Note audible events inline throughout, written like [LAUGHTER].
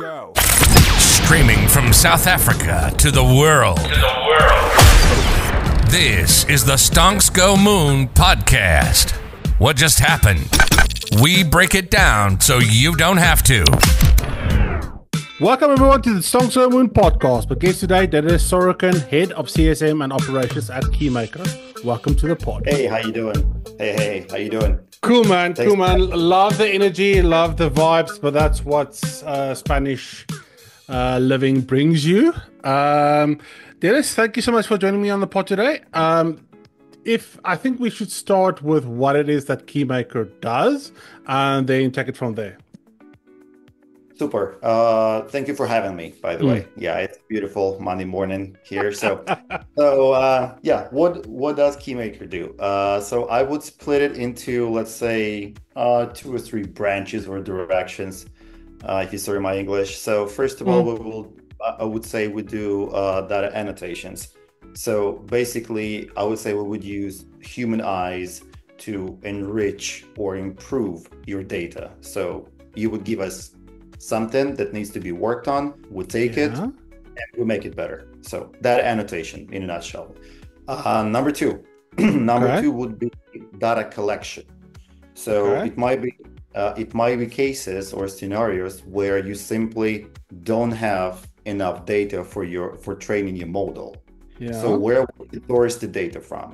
go. Streaming from South Africa to the world. This is the Stonks Go Moon podcast. What just happened? We break it down so you don't have to. Welcome everyone to the Stonks Go Moon podcast. My guest today, Dennis Sorokin, head of CSM and operations at Keymakr. Welcome to the pod. Hey, how you doing? Hey, hey, how you doing? Cool man, Thanks. cool man. Love the energy, love the vibes, but that's what uh, Spanish uh, living brings you. Um, Dennis, thank you so much for joining me on the pod today. Um, if I think we should start with what it is that Keymakr does, and then take it from there. Super. Uh, thank you for having me. By the way, yeah, it's beautiful Monday morning here. So, [LAUGHS] so uh, yeah, what what does Keymakr do? Uh, so I would split it into let's say uh, two or three branches or directions. Uh, if you sorry my English. So first of all, we will I would say we do uh, data annotations. So basically, I would say we would use human eyes to enrich or improve your data. So you would give us something that needs to be worked on, we take it, and we make it better. So that annotation in a nutshell. Uh, number two, [CLEARS THROAT] number Okay. two would be data collection. So Okay. it might be uh, it might be cases or scenarios where you simply don't have enough data for your for training your model. Yeah. So where source the data from?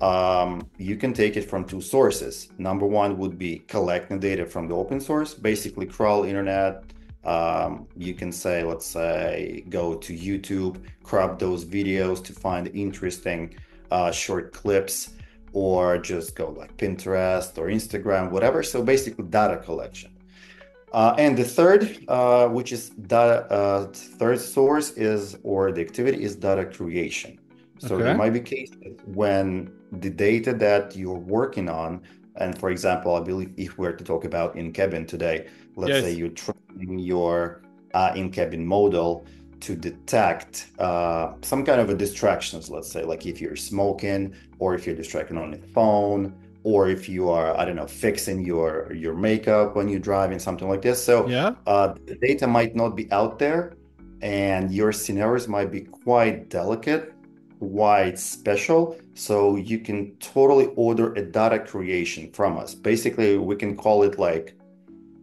Um, you can take it from two sources. Number one would be collecting data from the open source, basically crawl internet. Um, you can say, let's say, go to YouTube, crop those videos to find interesting uh, short clips, or just go like Pinterest or Instagram, whatever. So basically, data collection. Uh, and the third, uh, which is data, uh, third source is or the activity is data creation. So Okay. there might be cases when the data that you're working on, and for example, I believe if we're to talk about in cabin today, let's Yes. say you're training your uh, in cabin model to detect uh, some kind of a distractions, let's say, like if you're smoking or if you're distracted on the phone or if you are, I don't know, fixing your your makeup when you're driving, something like this. So yeah. uh, the data might not be out there and your scenarios might be quite delicate quite special so you can totally order a data creation from us basically we can call it like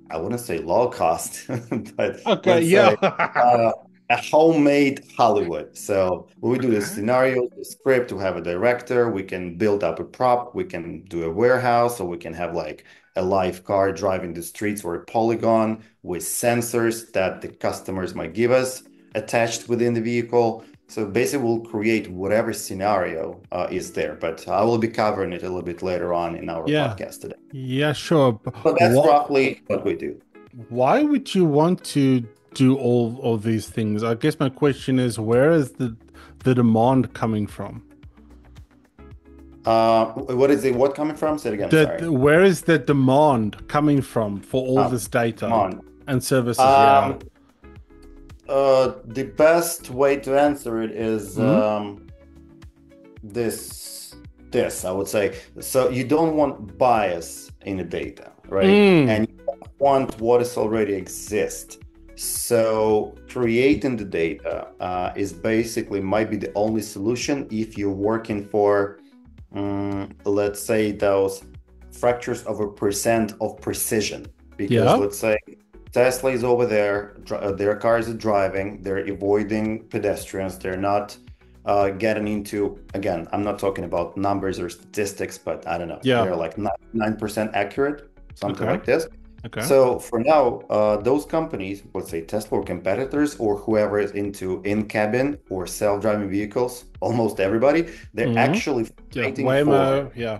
i wouldn't say low cost [LAUGHS] but Okay. Yeah. say, [LAUGHS] uh, a homemade Hollywood. So we do the scenario, the script, we have a director, we can build up a prop, we can do a warehouse, or we can have like a live car driving the streets or a polygon with sensors that the customers might give us attached within the vehicle. So basically, we'll create whatever scenario uh, is there. But I will be covering it a little bit later on in our Yeah. podcast today. yeah. Sure. But So that's wha- roughly what we do. why would you want to do all of these things? I guess my question is, where is the the demand coming from? Uh, what is it? What coming from? Say it again. The, where is the demand coming from for all Oh, this data on. and services? Um, uh, the best way to answer it is, Mhm. um, this. This I would say. So you don't want bias in the data, right? Mm. And you want what is already exist. So creating the data uh, is basically might be the only solution if you're working for, mm, let's say, those fractures of a percent of precision. Because Yeah. let's say Tesla is over there, uh, their cars are driving, they're avoiding pedestrians, they're not uh, getting into, again, I'm not talking about numbers or statistics, but I don't know, Yeah. they're like 99% accurate, something Okay. like this. okay. So for now, uh, those companies, let's say Tesla or competitors or whoever is into in-cabin or self-driving vehicles, almost everybody, they're Mhm. actually yeah. Waymo. Yeah.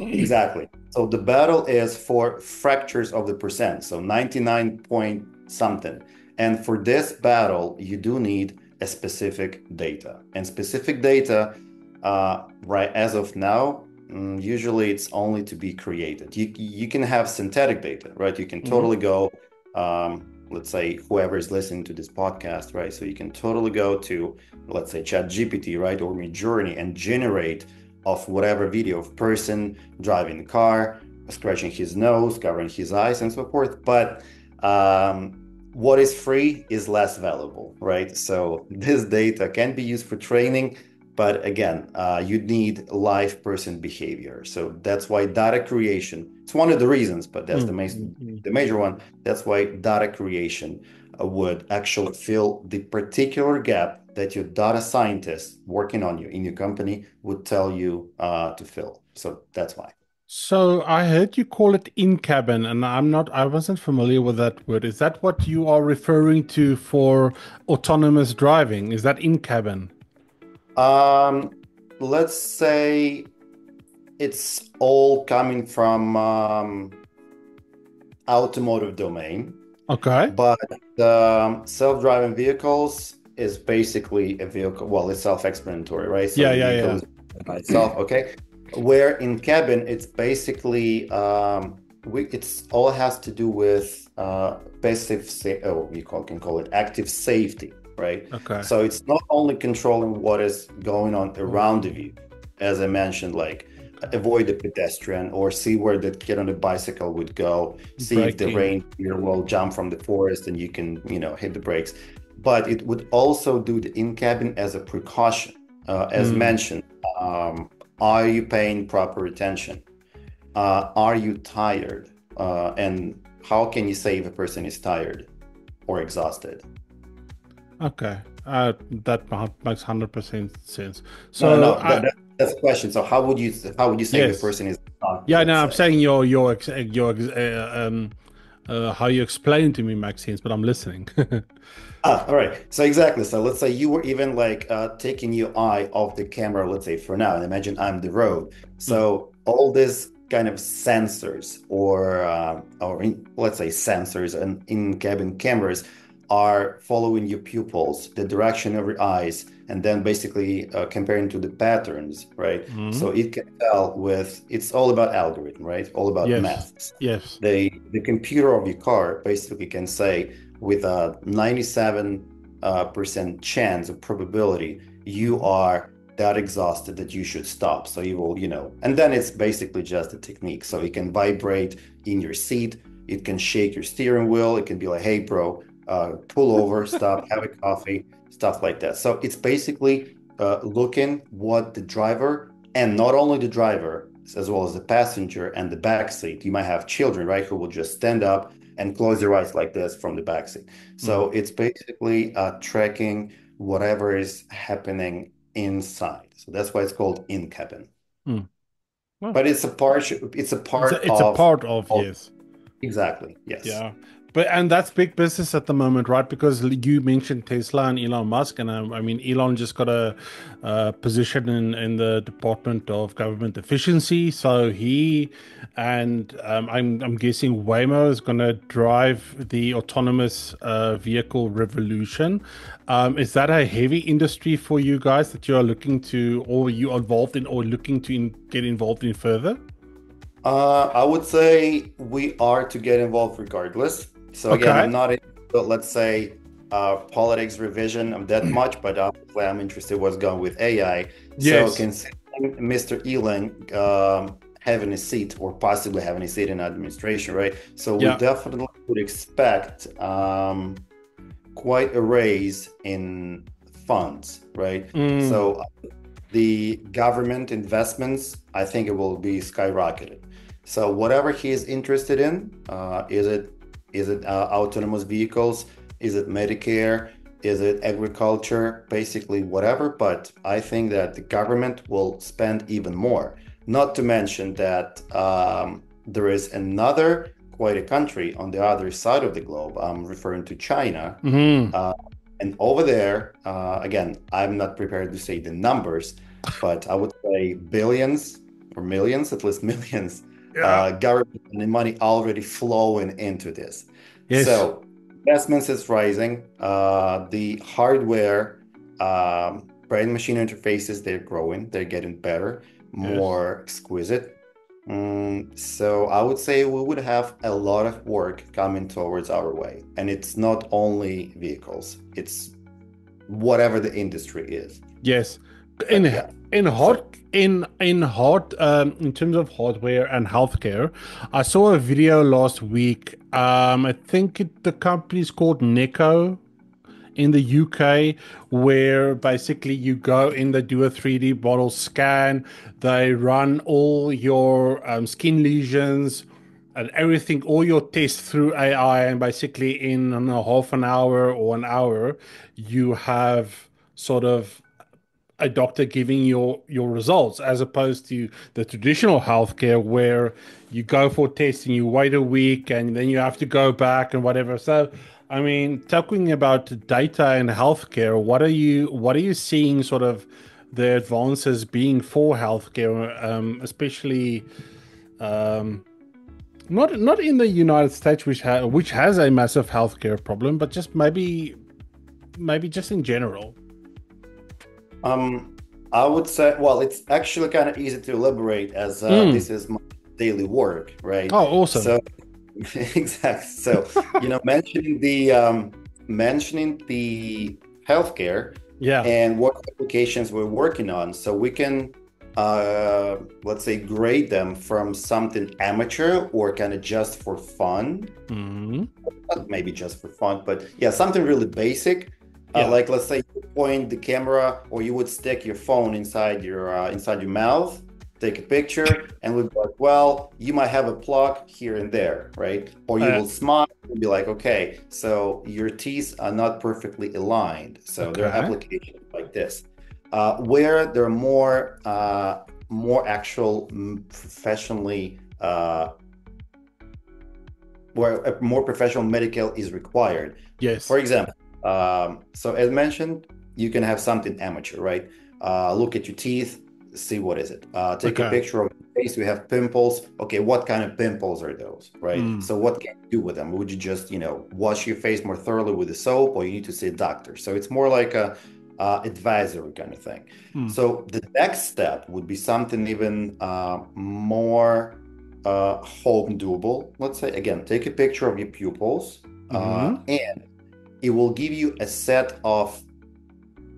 Exactly. So the battle is for fractures of the percent, so 99 point something. And for this battle, you do need a specific data. And specific data, uh, right as of now, mm, usually it's only to be created. You, you can have synthetic data, right? You can Mhm. totally go, um, let's say, whoever is listening to this podcast, right? So you can totally go to, let's say, ChatGPT, right? Or Midjourney and generate of whatever video of person driving a car, scratching his nose, covering his eyes, and so forth. But um, what is free is less valuable, right? So [LAUGHS] this data can be used for training, but again, uh, you need live person behavior. So that's why data creation. It's one of the reasons, but that's mm-hmm. the main, mm. the major one. That's why data creation uh, would actually fill the particular gap that your data scientist working on you in your company would tell you uh, to fill. So that's why. So I heard you call it in cabin, and I'm not. I wasn't familiar with that word. Is that what you are referring to for autonomous driving? Is that in cabin? Um, let's say it's all coming from um, automotive domain. Okay. But um, self-driving vehicles is basically a vehicle. Well, it's self-explanatory, right? So yeah, yeah, yeah. By itself, okay where in cabin it's basically um, we, it's all has to do with uh, passive sa- oh you call, can call it active safety right okay so it's not only controlling what is going on around the view as i mentioned like avoid the pedestrian or see where the kid on the bicycle would go see Braking. if the reindeer will jump from the forest and you can you know hit the brakes but it would also do the in cabin as a precaution uh, as mm. mentioned um, are you paying proper attention? Uh, are you tired? Uh, and how can you say if a person is tired or exhausted? Okay, uh, that makes hundred percent sense. So no, no, I, that, that's the question. So how would you how would you say yes. the person is? yeah, no, I'm saying your your your uh, um, uh, how you explain to me sense, but I'm listening. [LAUGHS] Ah, all right. So exactly. So let's say you were even like uh, taking your eye off the camera, let's say for now, and imagine I'm the road. So mm all this kind of sensors or uh, or in, let's say sensors and in cabin cameras are following your pupils, the direction of your eyes, and then basically uh, comparing to the patterns, right? Mm-hmm. So it can tell with it's all about algorithm, right? All about yes. maths. Yes. The the computer of your car basically can say with a 97 uh, percent chance of probability you are that exhausted that you should stop so you will you know and then it's basically just a technique so it can vibrate in your seat it can shake your steering wheel it can be like hey bro uh, pull over stop have a coffee stuff like that so it's basically uh, looking what the driver and not only the driver as well as the passenger and the back seat you might have children right who will just stand up and close their eyes like this from the backseat. So mm-hmm. it's basically uh, tracking whatever is happening inside. So that's why it's called in cabin. Mm. Well, but it's a part. It's a part. It's a, it's of, a part of, of yes. Exactly. Yes. Yeah. But and that's big business at the moment, right? Because you mentioned Tesla and Elon Musk, and um, I mean Elon just got a, position in in the Department of Government Efficiency, so he and um, I'm I'm guessing Waymo is going to drive the autonomous uh, vehicle revolution. Um, is that a heavy industry for you guys that you are looking to, or you are involved in, or looking to in, get involved in further? Uh, I would say we are to get involved regardless. So again, I'm not in, let's say, uh, politics revision of that much, but obviously I'm interested what's going with AI. Yes. So considering Mr. Elon um, having a seat or possibly having a seat in administration, right? So we definitely would expect um, quite a raise in funds, right? Mm. So uh, the government investments, I think it will be skyrocketed. So whatever he is interested in, uh, is it is it uh, autonomous vehicles? Is it Medicare? Is it agriculture? Basically, whatever. But I think that the government will spend even more. Not to mention that um, there is another quite a country on the other side of the globe. I'm referring to China. Mm-hmm. Uh, and over there, uh, again, I'm not prepared to say the numbers, but I would say billions or millions, at least [LAUGHS] millions yeah. uh, government and money already flowing into this. Yes. So investments is rising. Uh, the hardware, um, brain machine interfaces, they're growing. They're getting better, more yes. exquisite. Mm, so I would say we would have a lot of work coming towards our way, and it's not only vehicles; it's whatever the industry is. Yes, in in hard in in hard um, in terms of hardware and healthcare, I saw a video last week. Um, I think it, the company is called Neko in the UK, where basically you go in, they do a 3D model scan, they run all your um, skin lesions and everything, all your tests through AI, and basically in a half an hour or an hour, you have sort of a doctor giving your your results as opposed to the traditional healthcare where you go for testing you wait a week and then you have to go back and whatever. So i mean talking about data and healthcare what are you what are you seeing sort of the advances being for healthcare um, especially um, not not in the united states which ha- which has a massive healthcare problem but just maybe maybe just in general um, I would say, well, it's actually kind of easy to elaborate as uh, mm. this is my daily work, right? Oh, awesome. So, [LAUGHS] exactly. So, you know, mentioning the um, mentioning the healthcare, yeah, and what applications we're working on, so we can, uh, let's say, grade them from something amateur or kind of just for fun, mm-hmm. maybe just for fun, but yeah, something really basic yeah. Uh, like let's say you point the camera or you would stick your phone inside your uh, inside your mouth take a picture and would be like well you might have a plug here and there right? Or you uh, will smile and be like okay so your teeth are not perfectly aligned. So okay. there are applications like this. Uh, where there are more uh, more actual mm, professionally uh, where a more professional medical is required. Yes. For example um, so as mentioned, you can have something amateur, right? Uh, look at your teeth, see what is it. Uh, take okay. a picture of your face. We have pimples. Okay, what kind of pimples are those, right? Mm. So what can you do with them? Would you just, you know, wash your face more thoroughly with the soap, or you need to see a doctor? So it's more like a uh, advisory kind of thing. Mm. So the next step would be something even uh, more uh, home doable. Let's say again, take a picture of your pupils uh, mm-hmm. and it will give you a set of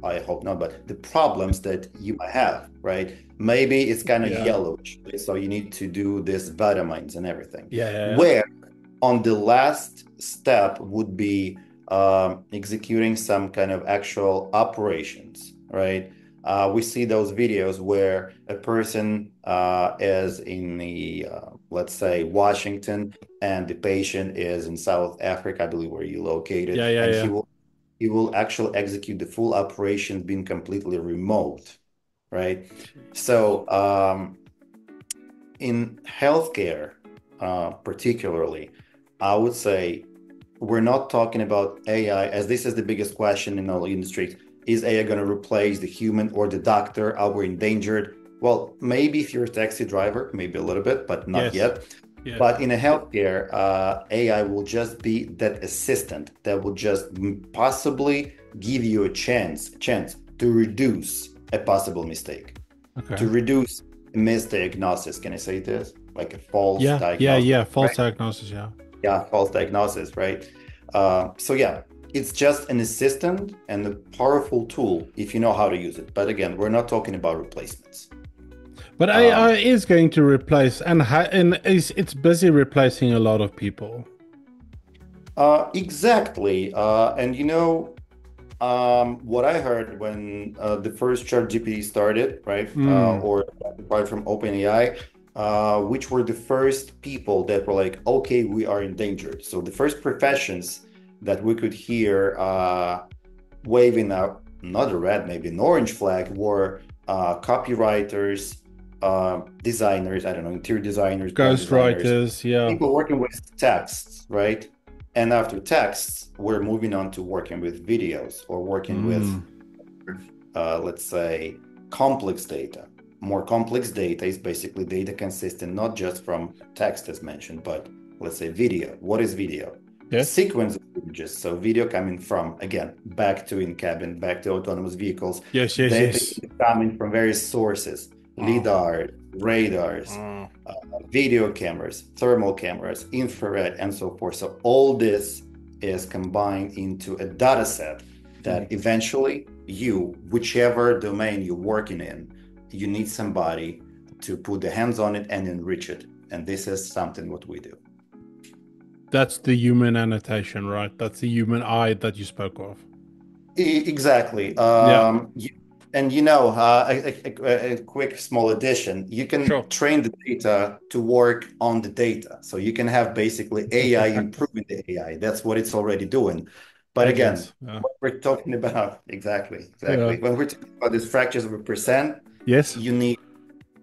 I hope not, but the problems that you might have, right? Maybe it's kind of yeah. yellowish, so you need to do this vitamins and everything. Yeah. yeah, yeah. Where on the last step would be um, executing some kind of actual operations, right? Uh, we see those videos where a person uh, is in the, uh, let's say, Washington, and the patient is in South Africa, I believe, where you located. Yeah, yeah, and yeah. He will, he will actually execute the full operation being completely remote, right? So, um, in healthcare, uh, particularly, I would say we're not talking about AI, as this is the biggest question in all industries is AI going to replace the human or the doctor? Are we endangered? Well, maybe if you're a taxi driver, maybe a little bit, but not yes. yet. But in a healthcare, uh, AI will just be that assistant that will just possibly give you a chance, chance to reduce a possible mistake, okay. to reduce a misdiagnosis. Can I say this? Like a false yeah, diagnosis. Yeah, yeah, false right? diagnosis. Yeah. Yeah, false diagnosis, right? Uh, so yeah, it's just an assistant and a powerful tool if you know how to use it. But again, we're not talking about replacements. But um, AI is going to replace, and and it's, it's busy replacing a lot of people. Uh, exactly, uh, and you know, um, what I heard when uh, the first ChatGPT started, right, mm. or right from OpenAI, uh, which were the first people that were like, okay, we are endangered. So the first professions that we could hear uh, waving a not a red, maybe an orange flag were uh, copywriters, uh, designers, I don't know, interior designers, ghostwriters, yeah, people working with texts, right? And after texts, we're moving on to working with videos or working mm. with, uh, let's say, complex data. More complex data is basically data consistent not just from text, as mentioned, but let's say video. What is video? yes. sequence of images. So video coming from again back to in cabin, back to autonomous vehicles. Yes, yes, yes. Coming from various sources. Lidar, radars, oh. uh, video cameras, thermal cameras, infrared, and so forth. So all this is combined into a data set that eventually you, whichever domain you're working in, you need somebody to put the hands on it and enrich it. And this is something what we do. That's the human annotation, right? That's the human eye that you spoke of. E- exactly. Um, you, and you know, uh, a, a, a, quick small addition: you can Sure. train the data to work on the data, so you can have basically [LAUGHS] AI improving the AI. That's what it's already doing. But again, yeah. what we're talking about [LAUGHS] exactly, exactly. Yeah. When we're talking about these fractures of a percent, Yes. you need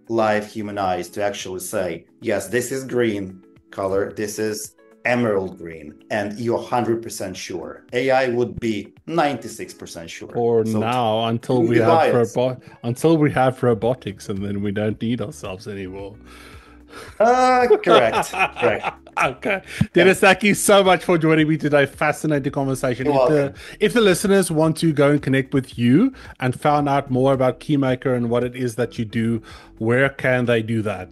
live human eyes to actually say, yes, this is green color, this is emerald green, and you're 100% sure. AI would be 96% sure. Or So now, until we have robot, until we have robotics, and then we don't need ourselves anymore. Uh, correct. correct. [LAUGHS] okay. Dennis, thank you so much for joining me today. Fascinating conversation. If, the, if the listeners want to go and connect with you and found out more about Keymakr and what it is that you do, where can they do that?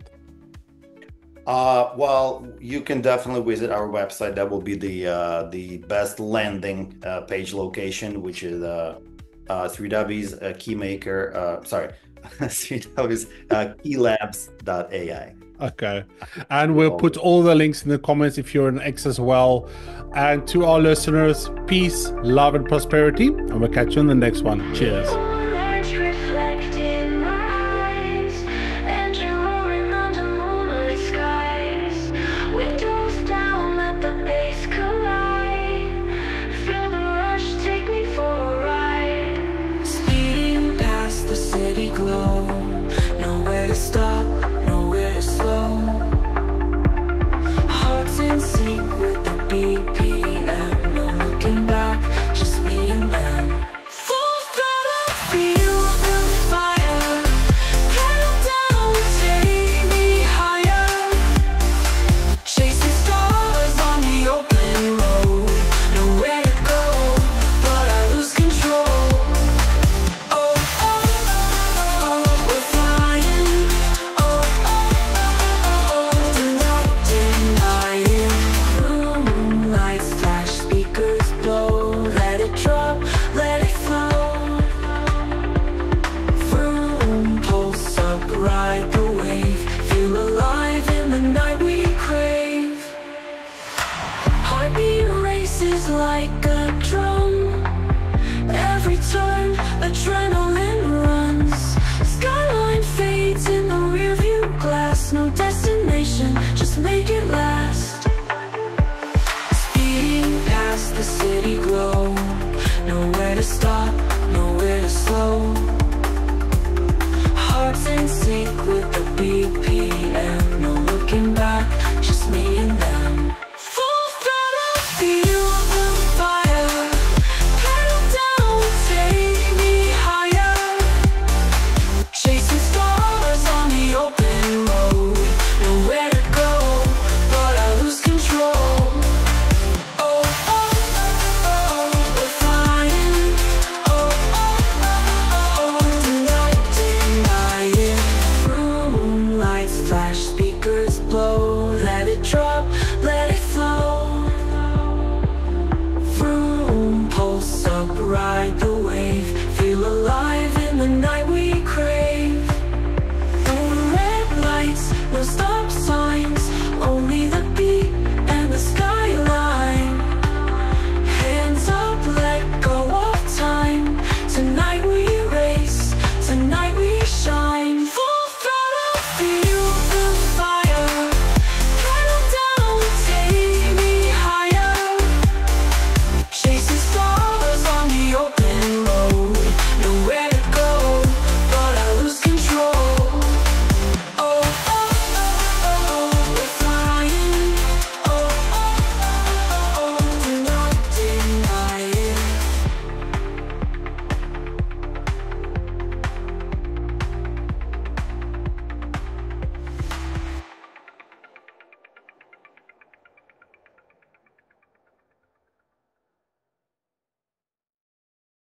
Uh, well, you can definitely visit our website. That will be the uh, the best landing uh, page location, which is uh, uh, 3Ws uh, Keymakr. Uh, sorry, [LAUGHS] 3Ws uh, keylabs.ai. Okay. And we'll put all the links in the comments if you're an X as well. And to our listeners, peace, love, and prosperity. And we'll catch you in the next one. Cheers. we Nowhere to stop, nowhere to slow.